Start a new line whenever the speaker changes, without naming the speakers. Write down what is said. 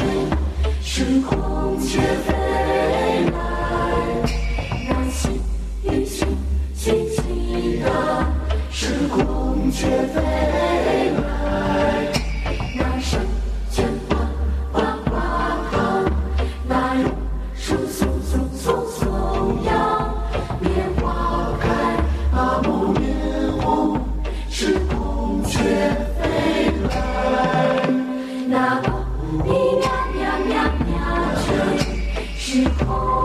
春，春空却飞。should hold